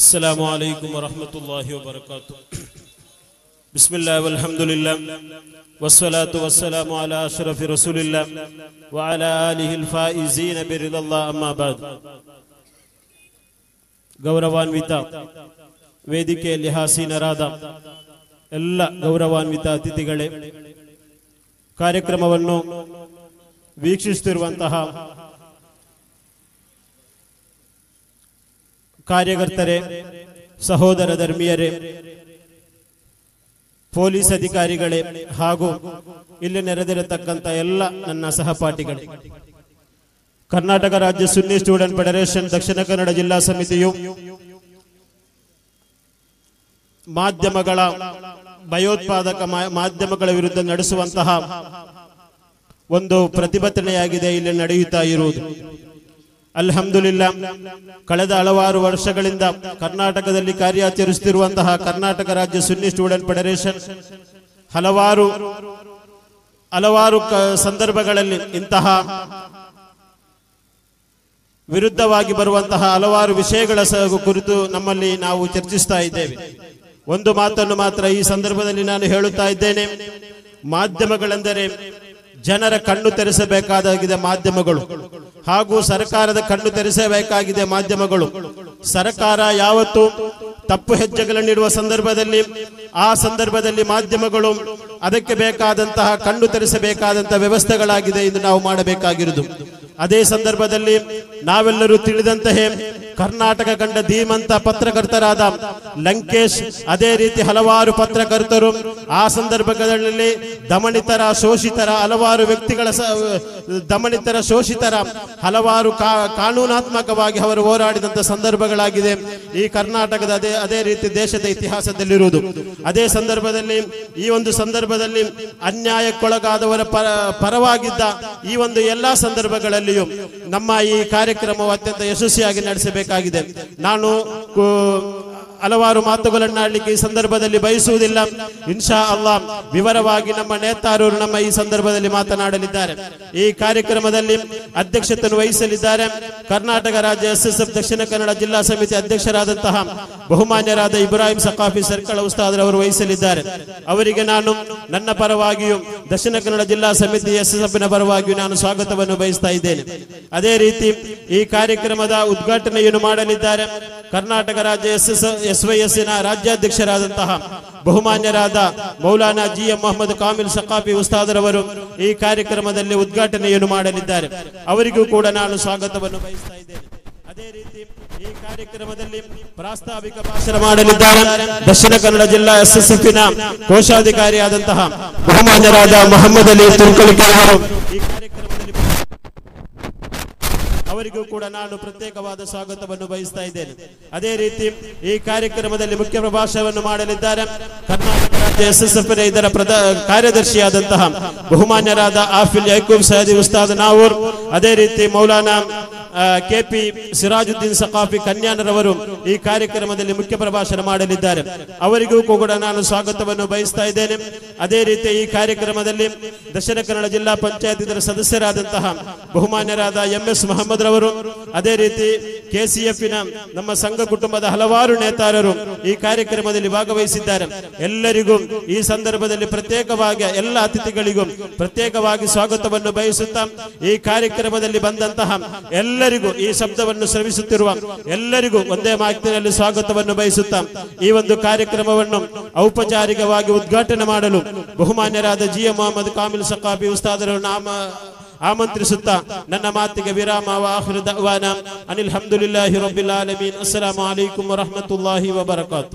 السلام عليكم ورحمة الله وبركاته بسم الله والحمد لله والصلاة والسلام على أشرف رسول الله وعلى آله الفائزين برضا الله أما بعد ಗೌರವಾನ್ವಿತ ವೇದಿಕೆಯಲ್ಲಿ ಹಾಸೀನರಾದ ಎಲ್ಲ ಗೌರವಾನ್ವಿತ ಅತಿಥಿಗಳೇ ಕಾರ್ಯಕ್ರಮವನ್ನು ವೀಕ್ಷಿಸುತ್ತಿರುವಂತಹ ಕಾರ್ಯಕರ್ತರೇ, ಸಹೋದರ ಧರ್ಮೀಯರೇ, ಪೊಲೀಸ್ ಅಧಿಕಾರಿಗಳೇ ಹಾಗೂ ಇಲ್ಲಿ ನೆರೆದಿರತಕ್ಕಂಥ ಎಲ್ಲ ನನ್ನ ಸಹಪಾಠಿಗಳು. ಕರ್ನಾಟಕ ರಾಜ್ಯ ಸುನ್ನಿ ಸ್ಟೂಡೆಂಟ್ ಫೆಡರೇಷನ್ ದಕ್ಷಿಣ ಕನ್ನಡ ಜಿಲ್ಲಾ ಸಮಿತಿಯು ಮಾಧ್ಯಮಗಳ ಭಯೋತ್ಪಾದಕ ಮಾಧ್ಯಮಗಳ ವಿರುದ್ಧ ನಡೆಸುವಂತಹ ಒಂದು ಪ್ರತಿಭಟನೆಯಾಗಿದೆ, ಇಲ್ಲಿ ನಡೆಯುತ್ತಾ ಇರುವುದು. ಅಲ್ಹಮ್ದುಲಿಲ್ಲ. ಕಳೆದ ಹಲವಾರು ವರ್ಷಗಳಿಂದ ಕರ್ನಾಟಕದಲ್ಲಿ ಕಾರ್ಯಾಚರಿಸುತ್ತಿರುವಂತಹ ಕರ್ನಾಟಕ ರಾಜ್ಯ ಸುನ್ನಿ ಸ್ಟೂಡೆಂಟ್ ಫೆಡರೇಷನ್, ಹಲವಾರು ಹಲವಾರು ಸಂದರ್ಭಗಳಲ್ಲಿ ಇಂತಹ ವಿರುದ್ಧವಾಗಿ ಬರುವಂತಹ ಹಲವಾರು ವಿಷಯಗಳ ಕುರಿತು ನಮ್ಮಲ್ಲಿ ನಾವು ಚರ್ಚಿಸ್ತಾ ಇದ್ದೇವೆ. ಒಂದು ಮಾತನ್ನು ಮಾತ್ರ ಈ ಸಂದರ್ಭದಲ್ಲಿ ನಾನು ಹೇಳುತ್ತಾ ಇದ್ದೇನೆ. ಮಾಧ್ಯಮಗಳೆಂದರೆ ಜನರ ಕಣ್ಣು ತೆರೆಸಬೇಕಾದಾಗಿದೆ ಮಾಧ್ಯಮಗಳು. ಹಾಗೂ ಸರ್ಕಾರದ ಕಣ್ಣು ತೆರೆಸಬೇಕಾಗಿದೆ ಮಾಧ್ಯಮಗಳು. ಸರ್ಕಾರ ಯಾವತ್ತು ತಪ್ಪು ಹೆಜ್ಜೆಗಳನ್ನಿಡುವ ಸಂದರ್ಭದಲ್ಲಿ, ಆ ಸಂದರ್ಭದಲ್ಲಿ ಮಾಧ್ಯಮಗಳು ಅದಕ್ಕೆ ಬೇಕಾದಂತಹ ಕಣ್ಣು ತೆರೆಸಬೇಕಾದಂತಹ ವ್ಯವಸ್ಥೆಗಳಾಗಿದೆ ಎಂದು ನಾವು ಮಾಡಬೇಕಾಗಿರುವುದು. ಅದೇ ಸಂದರ್ಭದಲ್ಲಿ ನಾವೆಲ್ಲರೂ ತಿಳಿದಂತೆಯೇ ಕರ್ನಾಟಕ ಕಂಡ ಧೀಮಂತ ಪತ್ರಕರ್ತರಾದ ಲಂಕೇಶ್, ಅದೇ ರೀತಿ ಹಲವಾರು ಪತ್ರಕರ್ತರು ಆ ಸಂದರ್ಭಗಳಲ್ಲಿ ದಮನಿತರ ಶೋಷಿತರ, ಹಲವಾರು ವ್ಯಕ್ತಿಗಳ ದಮನಿತರ ಶೋಷಿತರ, ಹಲವಾರು ಕಾನೂನಾತ್ಮಕವಾಗಿ ಅವರು ಹೋರಾಡಿದಂತ ಸಂದರ್ಭಗಳಾಗಿದೆ. ಈ ಕರ್ನಾಟಕದ ಅದೇ ಅದೇ ರೀತಿ ದೇಶದ ಇತಿಹಾಸದಲ್ಲಿರುವುದು. ಅದೇ ಸಂದರ್ಭದಲ್ಲಿ, ಈ ಒಂದು ಸಂದರ್ಭದಲ್ಲಿ ಅನ್ಯಾಯಕ್ಕೊಳಗಾದವರ ಪರ, ಪರವಾಗಿದ್ದ ಈ ಒಂದು ಎಲ್ಲಾ ಸಂದರ್ಭಗಳಲ್ಲಿಯೂ ನಮ್ಮ ಈ ಕಾರ್ಯಕ್ರಮವು ಅತ್ಯಂತ ಯಶಸ್ವಿಯಾಗಿ ನಡೆಸಬೇಕಾಗಿದೆ ನಾನು ಹಲವಾರು ಮಾತುಗಳನ್ನಾಡಲಿಕ್ಕೆ ಈ ಸಂದರ್ಭದಲ್ಲಿ ಬಯಸುವುದಿಲ್ಲ. ಇನ್ಶಾ ಅಲ್ಲಾ ವಿವರವಾಗಿ ನಮ್ಮ ನೇತಾರರು ನಮ್ಮ ಈ ಸಂದರ್ಭದಲ್ಲಿ ಮಾತನಾಡಲಿದ್ದಾರೆ. ಈ ಕಾರ್ಯಕ್ರಮದಲ್ಲಿ ಅಧ್ಯಕ್ಷತೆಯನ್ನು ವಹಿಸಲಿದ್ದಾರೆ. ಕರ್ನಾಟಕ ರಾಜ್ಯ S S F Dakshina Kannada ಜಿಲ್ಲಾ ಸಮಿತಿ ಅಧ್ಯಕ್ಷರಾದಂತಹ ಬಹುಮಾನ್ಯರಾದ ಇಬ್ರಾಹಿಂ ಸಕಾಫಿ ಸರ್ಕಳ ಉಸ್ತಾದ್ರವರು ವಹಿಸಲಿದ್ದಾರೆ. ಅವರಿಗೆ ನಾನು ನನ್ನ ಪರವಾಗಿಯೂ ದಕ್ಷಿಣ ಕನ್ನಡ ಜಿಲ್ಲಾ ಸಮಿತಿ ಎಸ್ ಪರವಾಗಿ ನಾನು ಸ್ವಾಗತವನ್ನು ಬಯಸ್ತಾ ಇದ್ದೇನೆ. ಅದೇ ರೀತಿ ಈ ಕಾರ್ಯಕ್ರಮದ ಉದ್ಘಾಟನೆಯನ್ನು ಮಾಡಲಿದ್ದಾರೆ ಕರ್ನಾಟಕ ರಾಜ್ಯ ಎಸ್ ಎಸ್ ಎಸ್ ರಾಜ್ಯಾಧ್ಯಕ್ಷರಾದಂತಹ ಬಹುಮಾನ್ಯರಾದ ಮೌಲಾನಾ ಜಿ ಎಂ ಮೊಹಮ್ಮದ್ ಕಾಮಿಲ್ ಸಕಾಫಿ ಉಸ್ತಾದರವರು ಈ ಕಾರ್ಯಕ್ರಮದಲ್ಲಿ ಉದ್ಘಾಟನೆಯನ್ನು ಮಾಡಲಿದ್ದಾರೆ. ಅವರಿಗೂ ಕೂಡ ನಾನು ಸ್ವಾಗತವನ್ನು ಬಯಸ್ತಾ ಇದ್ದೇನೆ. ಅದೇ ರೀತಿ ಕಾರ್ಯಕ್ರಮದಲ್ಲಿ ಪ್ರಾಸ್ತಾವಿಕ ಭಾಷಣ ಮಾಡಲಿದ್ದಾರೆ. ದಕ್ಷಿಣ ಕನ್ನಡ ಜಿಲ್ಲಾ ಎಸ್ಎಸ್ಎಫ್ನ ಕೋಶಾಧಿಕಾರಿಯಾದಂತಹ ಬಹುಮಾನ್ಯರಾದ ಮೊಹಮ್ಮದ್ ಅಲಿ ತುರ್ಕಲಿಕೆ ಅವರು ಅವರಿಗೂ ಕೂಡ ನಾನು ಪ್ರತ್ಯೇಕವಾದ ಸ್ವಾಗತವನ್ನು ಬಯಸ್ತಾ ಇದ್ದೇನೆ. ಅದೇ ರೀತಿ ಈ ಕಾರ್ಯಕ್ರಮದಲ್ಲಿ ಮುಖ್ಯ ಪ್ರಭಾಷಣವನ್ನು ಮಾಡಲಿದ್ದಾರೆ. ಕರ್ನಾಟಕ ರಾಜ್ಯ ಎಸ್ ಎಸ್ ಎಫ್ ಇದರ ಪ್ರಧ ಕಾರ್ಯದರ್ಶಿಯಾದಂತಹ ಬಹುಮಾನ್ಯರಾದ ಆಫಿಲ್ ಯಕೂಬ್ ಸಹದಿ ಉಸ್ತಾದ್ ನಾವೂರ್. ಅದೇ ರೀತಿ ಮೌಲಾನಾ ಕೆಪಿ ಸಿರಾಜುದ್ದೀನ್ ಸಕಾಫಿ ಕನ್ಯಾನರವರು ಈ ಕಾರ್ಯಕ್ರಮದಲ್ಲಿ ಮುಖ್ಯ ಪ್ರಭಾಷಣ ಮಾಡಲಿದ್ದಾರೆ. ಅವರಿಗೂ ಕೂಡ ನಾನು ಸ್ವಾಗತವನ್ನು ಬಯಸ್ತಾ ಇದ್ದೇನೆ. ಅದೇ ರೀತಿ ಈ ಕಾರ್ಯಕ್ರಮದಲ್ಲಿ ದಕ್ಷಿಣ ಕನ್ನಡ ಜಿಲ್ಲಾ ಪಂಚಾಯತ್ ಇದರ ಸದಸ್ಯರಾದಂತಹ ಬಹುಮಾನ್ಯರಾದ ಎಂ ಎಸ್ ಮೊಹಮ್ಮದ್ ರವರು ಅದೇ ರೀತಿ ಕೆಸಿಎಫ್ನ ನಮ್ಮ ಸಂಘ ಕುಟುಂಬದ ಹಲವಾರು ನೇತಾರರು ಈ ಕಾರ್ಯಕ್ರಮದಲ್ಲಿ ಭಾಗವಹಿಸಿದ್ದಾರೆ. ಎಲ್ಲರಿಗೂ ಈ ಸಂದರ್ಭದಲ್ಲಿ ಪ್ರತ್ಯೇಕವಾಗಿ ಎಲ್ಲ ಅತಿಥಿಗಳಿಗೂ ಪ್ರತ್ಯೇಕವಾಗಿ ಸ್ವಾಗತವನ್ನು ಬಯಸುತ್ತಾ ಈ ಕಾರ್ಯಕ್ರಮದಲ್ಲಿ ಬಂದಂತಹ ಎಲ್ಲರಿಗೂ ಈ ಶಬ್ದವನ್ನು ಶ್ರಮಿಸುತ್ತಿರುವ ಎಲ್ಲರಿಗೂ ಒಂದೇ ಮಾಹಿತಿಯಲ್ಲಿ ಸ್ವಾಗತವನ್ನು ಬಯಸುತ್ತಾ ಈ ಒಂದು ಕಾರ್ಯಕ್ರಮವನ್ನು ಔಪಚಾರಿಕವಾಗಿ ಉದ್ಘಾಟನೆ ಮಾಡಲು ಬಹುಮಾನ್ಯರಾದ ಜಿ ಎಂ ಮೊಹಮ್ಮದ್ ಕಾಮಿಲ್ ಸಖಾಬಿ ಉಸ್ತಾದರು ನಾಮ ಆಮಂತ್ರಿಸುತ್ತಾ ನನ್ನ ಮಾತಿಗೆ ವಿರಾಮ ವಾಹನ ಅನಿಲ್ ಹಮ್ದುಲಿಲ್ಲಾಹಿ ರಬ್ಬಿಲ್ ಆಲಮೀನ್. ಅಸ್ಸಲಾಮು ಅಲೈಕುಮ್ ವರಹಮತುಲ್ಲಾಹಿ ವಬರಕಾತು.